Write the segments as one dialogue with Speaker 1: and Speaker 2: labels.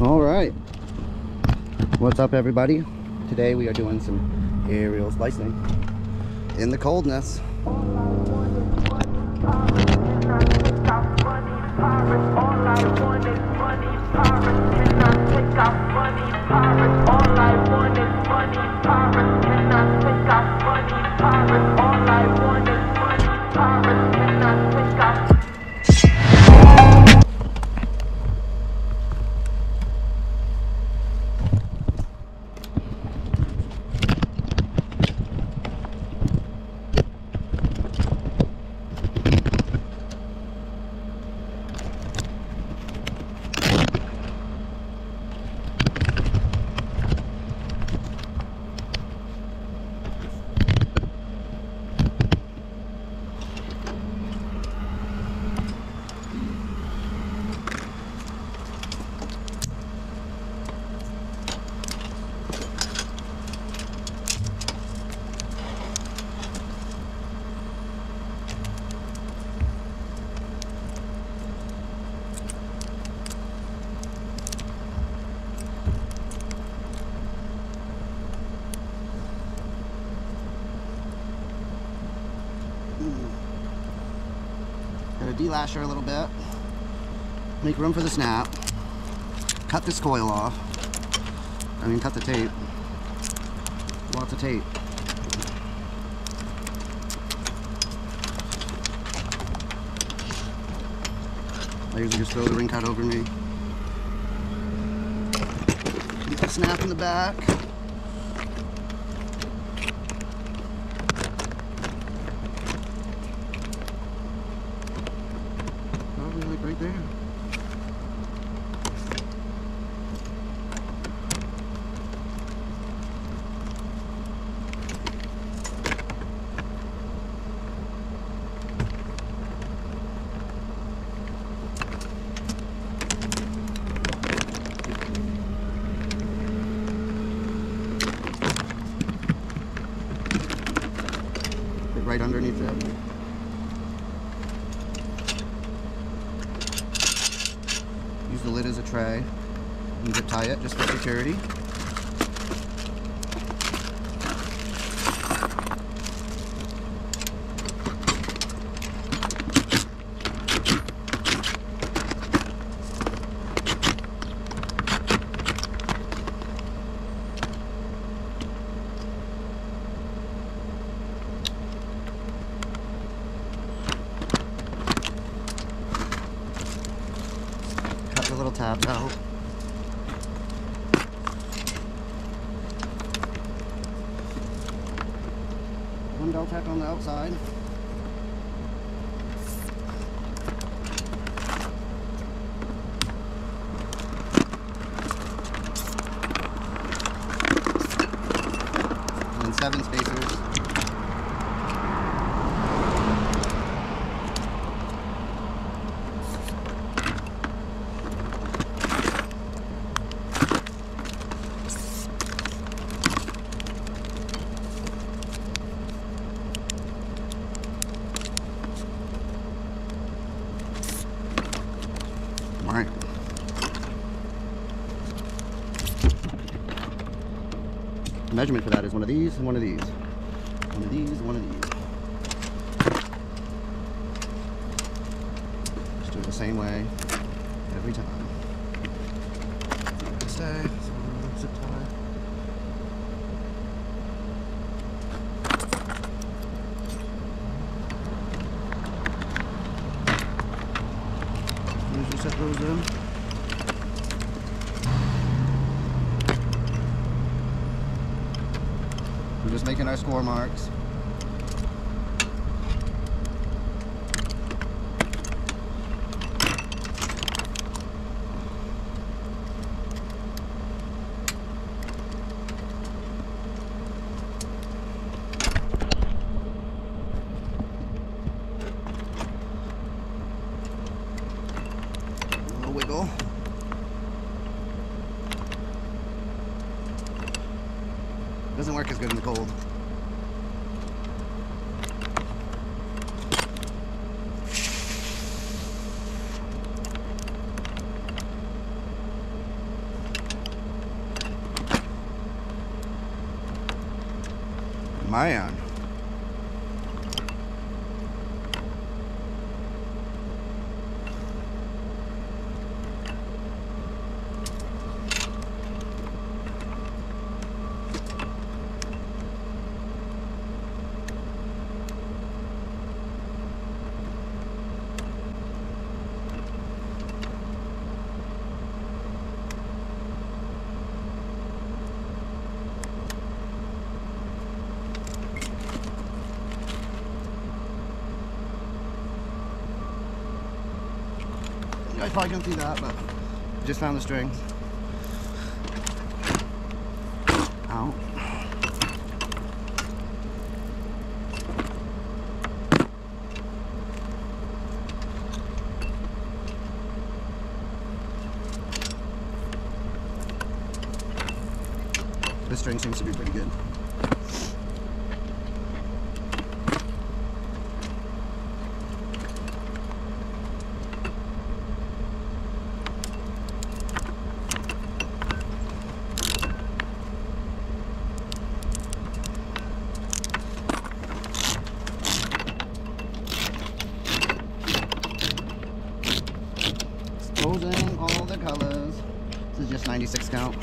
Speaker 1: All right. What's up, everybody? Today we are doing some aerial splicing in the coldness. Gotta delash her a little bit. Make room for the snap. Cut this coil off. I mean, cut the tape. Lots of tape. I usually just throw the ring cut over me. Snap in the back. Probably like right there. Fit right underneath it. Use the lid as a tray and zip tie it just for security. Cut the little tab out. One Deltec on the outside. And then seven spacers. All right. The measurement for that is one of these and one of these. One of these, one of these. Just do it the same way every time. Stay. Zip tie. As soon as you set those in. We're just making our score marks. A little wiggle. Doesn't work as good in the cold. Man. You probably couldn't see that, but I just found the string. Out. This string seems to be pretty good. Exposing all the colors. This is just 96 count.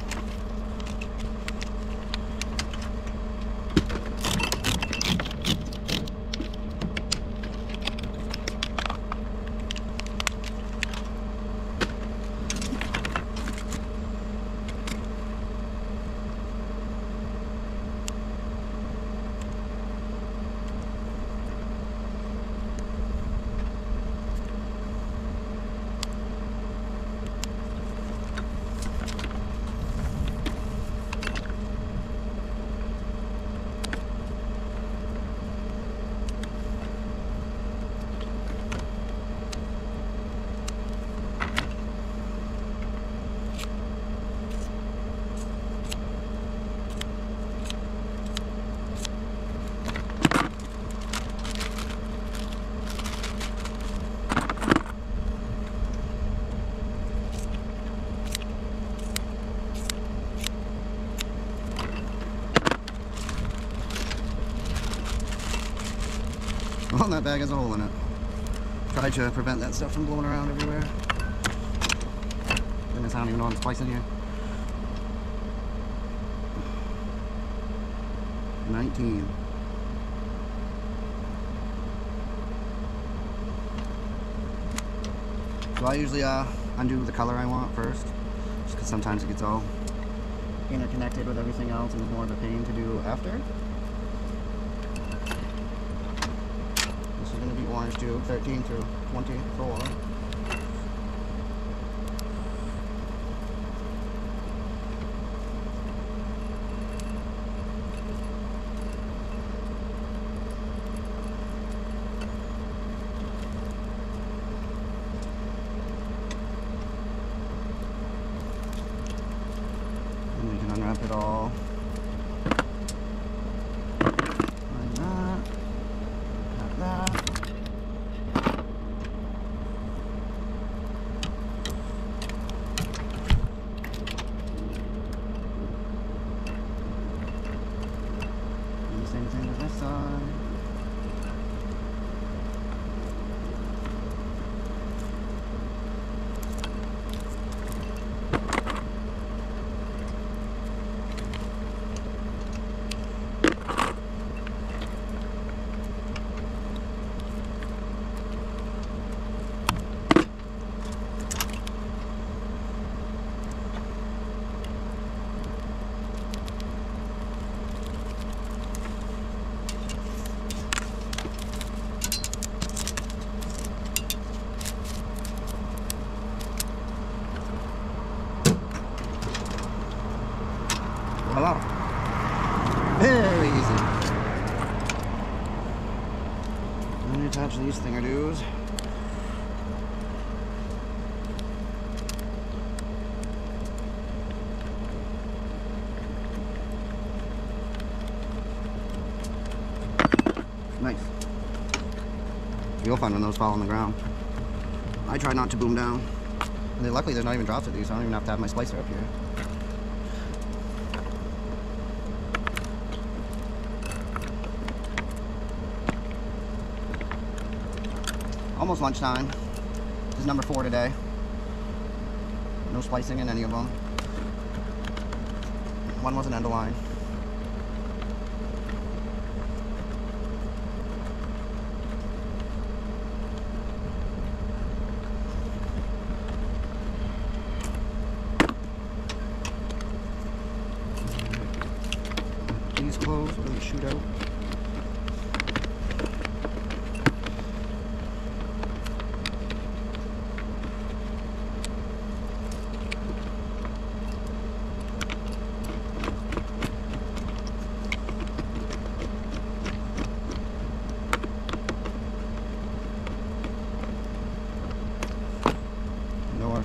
Speaker 1: Well, that bag has a hole in it. Try to prevent that stuff from blowing around everywhere. Goodness, I don't even know place in here. 19. So I usually uh, undo the color I want first, just because sometimes it gets all interconnected with everything else and it's more of a pain to do after. This is going to be orange too, 13 through 24. And we Nice. You'll find when those fall on the ground. I try not to boom down. And luckily, there's not even drops of these. So I don't even have to have my splicer up here. Almost lunchtime. This is number four today. No splicing in any of them. One was an end of line.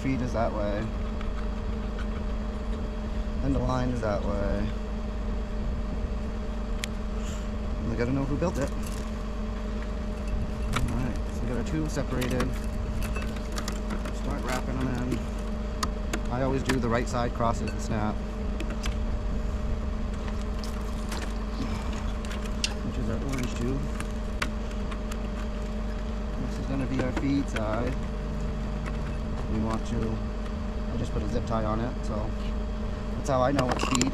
Speaker 1: Feed is that way. And the line is that way. We gotta know who built it. Alright, so we got our two separated. Start wrapping them in. I always do the right side crosses the snap. Which is our orange tube. This is gonna be our feed side. Want to, I just put a zip tie on it, so that's how I know what speed.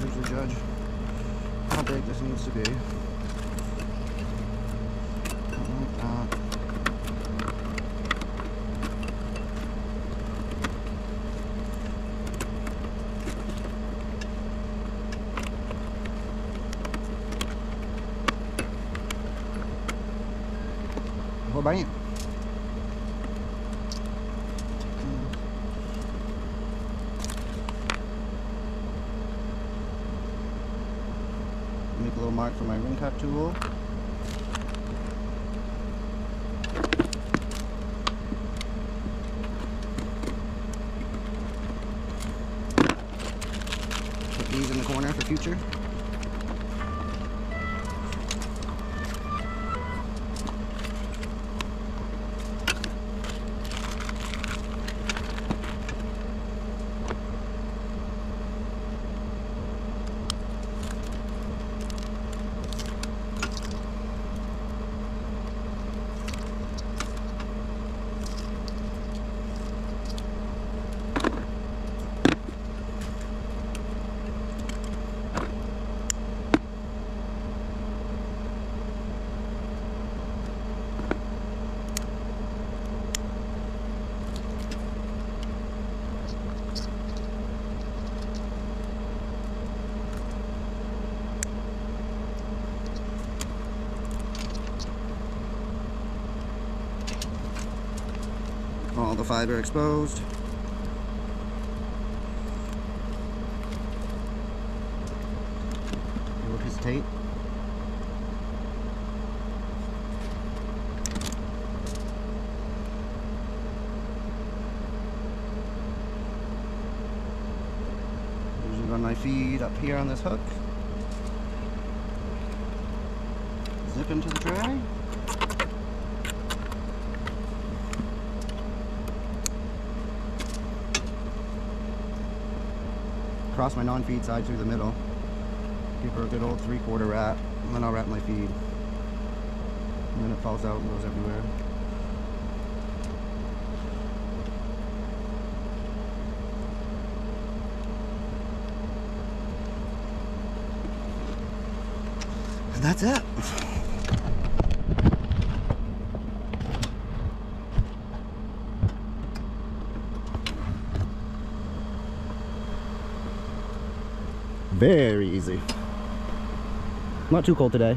Speaker 1: Here's the judge. How big this needs to be. Like that. You? Make a little mark for my ring cut tool. Put these in the corner for future. The fiber exposed. Little piece tape. Usually run my feed up here on this hook. Zip into the tray. Cross my non-feed side through the middle. Give her a good old three-quarter wrap, and then I'll wrap my feed. And then it falls out and goes everywhere. And that's it. Very easy. Not too cold today.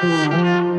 Speaker 2: Ooh.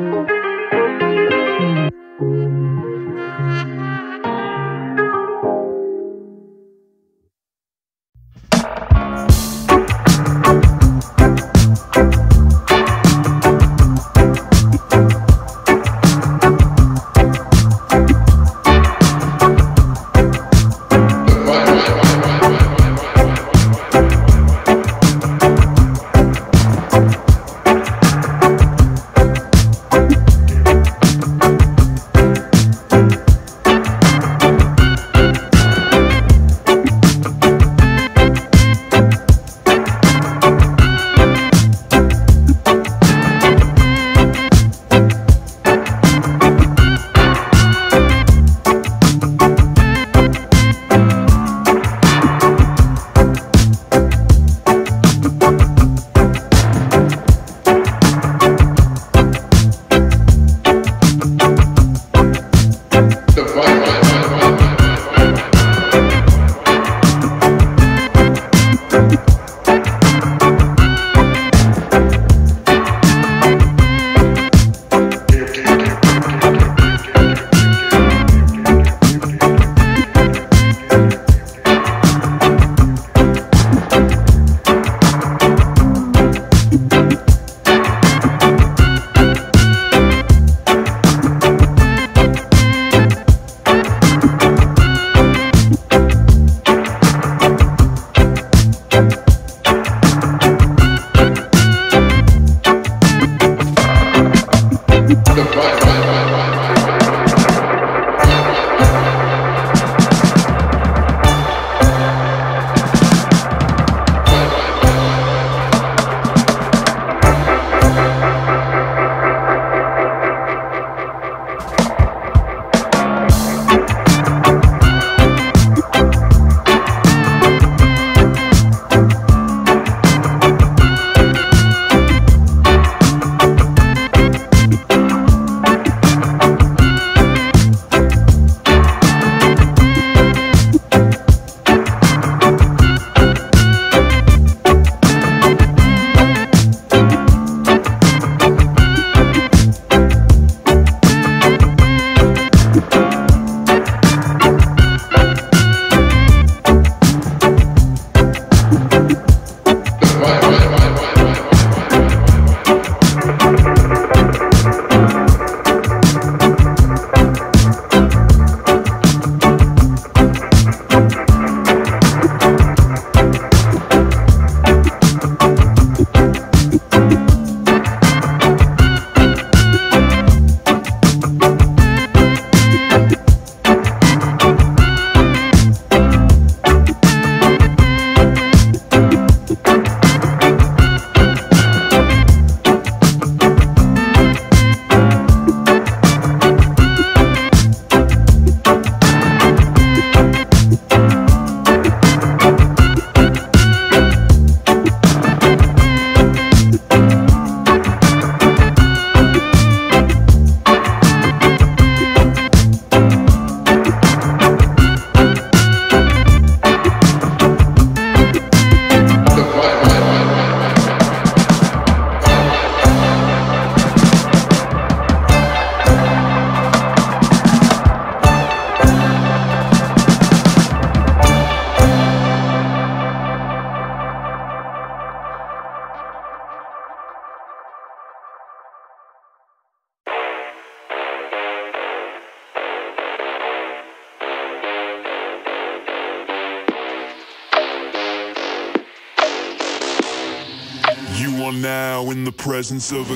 Speaker 2: Presence of a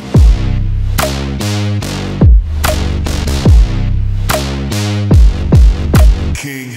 Speaker 2: king.